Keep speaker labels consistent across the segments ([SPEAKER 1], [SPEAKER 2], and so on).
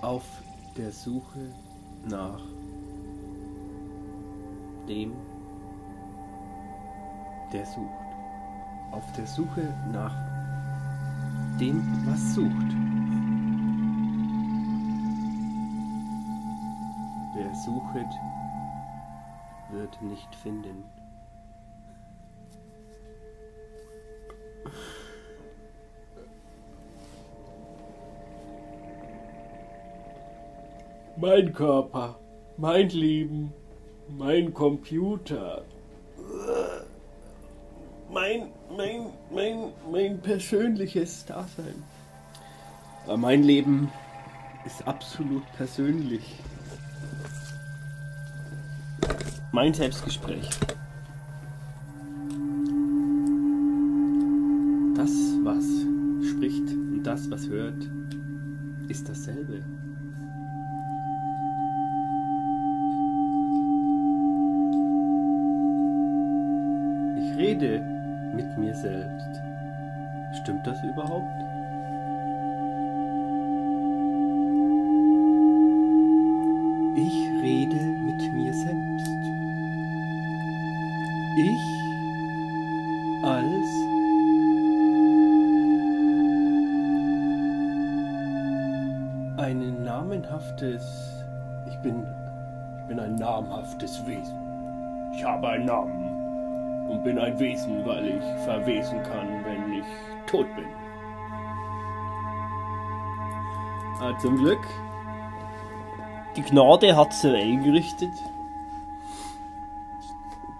[SPEAKER 1] auf der Suche nach dem, der sucht. Auf der Suche nach dem, was sucht. Wer suchet, wird nicht finden. Mein Körper, mein Leben, mein Computer, mein, mein, mein, mein persönliches Dasein. Aber mein Leben ist absolut persönlich. Mein Selbstgespräch. Das, was spricht und das, was hört, ist dasselbe. Rede mit mir selbst. Stimmt das überhaupt? Ich rede mit mir selbst. Ich als ein namenhaftes, ich bin, ich bin ein namhaftes Wesen. Ich habe einen Namen und bin ein Wesen, weil ich verwesen kann, wenn ich tot bin. Ah, zum Glück. Die Gnade hat so eingerichtet.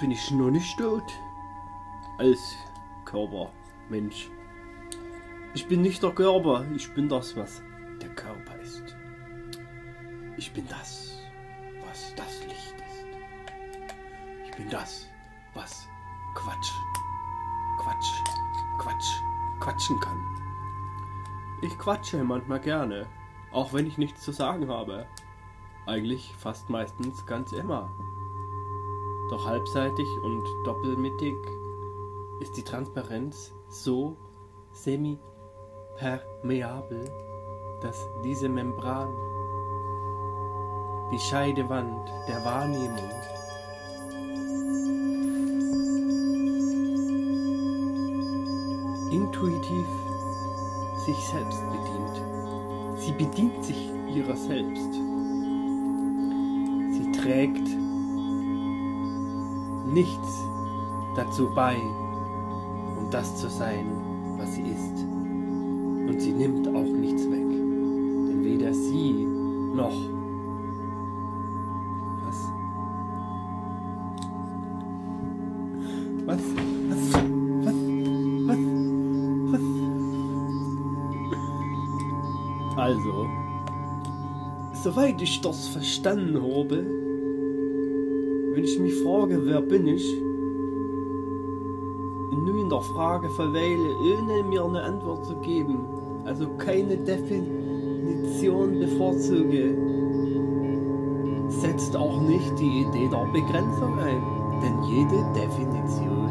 [SPEAKER 1] Bin ich noch nicht tot? Als Körper, Mensch. Ich bin nicht der Körper, ich bin das, was der Körper ist. Ich bin das, was das Licht ist. Ich bin das, was Quatsch, Quatsch, Quatsch, quatschen kann. Ich quatsche manchmal gerne, auch wenn ich nichts zu sagen habe. Eigentlich fast meistens ganz immer. Doch halbseitig und doppelmittig ist die Transparenz so semi-permeabel, dass diese Membran, die Scheidewand der Wahrnehmung, intuitiv sich selbst bedient. Sie bedient sich ihrer selbst. Sie trägt nichts dazu bei, um das zu sein, was sie ist. Und sie nimmt auch nichts weg. Denn weder sie noch was? Was? Also, soweit ich das verstanden habe, wenn ich mich frage, wer bin ich, nur in der Frage verweile, ohne mir eine Antwort zu geben, also keine Definition bevorzuge, setzt auch nicht die Idee der Begrenzung ein. Denn jede Definition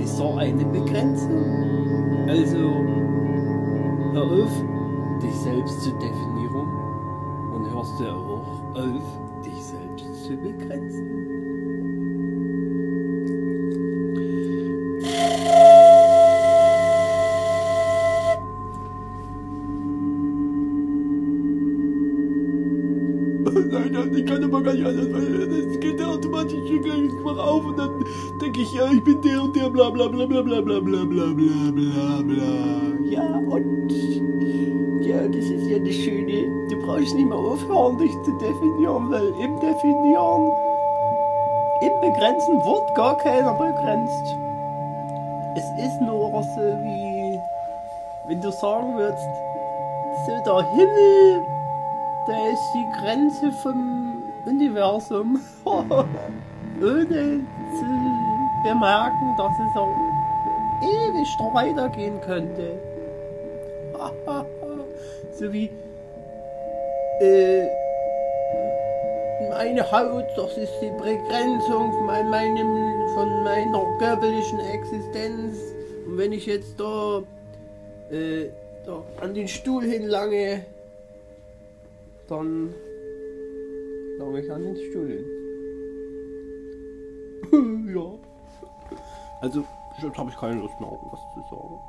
[SPEAKER 1] ist doch eine Begrenzung. Also, hör auf, dich selbst zu definieren und hörst du auch auf, dich selbst zu begrenzen. Nein, ich kann aber gar nicht anders, weil das geht ja automatisch, ich mach auf und dann denke ich, ja, ich bin der und der, bla bla bla bla bla bla bla bla bla bla bla. Ja, und ja, das ist ja das Schöne, du brauchst nicht mehr aufhören, dich zu definieren, weil im Definieren, im Begrenzen wird gar keiner begrenzt. Es ist nur so wie, wenn du sagen würdest, so der Himmel, da ist die Grenze vom Universum. Ohne zu bemerken, dass es auch ewig weitergehen könnte. so wie äh, meine Haut, das ist die Begrenzung von meinem, von meiner körperlichen Existenz. Und wenn ich jetzt da, äh, da an den Stuhl hinlange, dann fange ich an den Stuhl. ja. Also, jetzt habe ich keine Lust mehr, irgendwas zu sagen.